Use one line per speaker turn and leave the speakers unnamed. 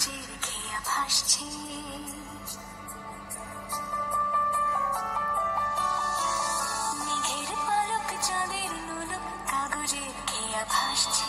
সূর্যের খেয়া ভাসছে মেঘের পালক চাঁদের নুলক কাগজের খেয়া ভাসছে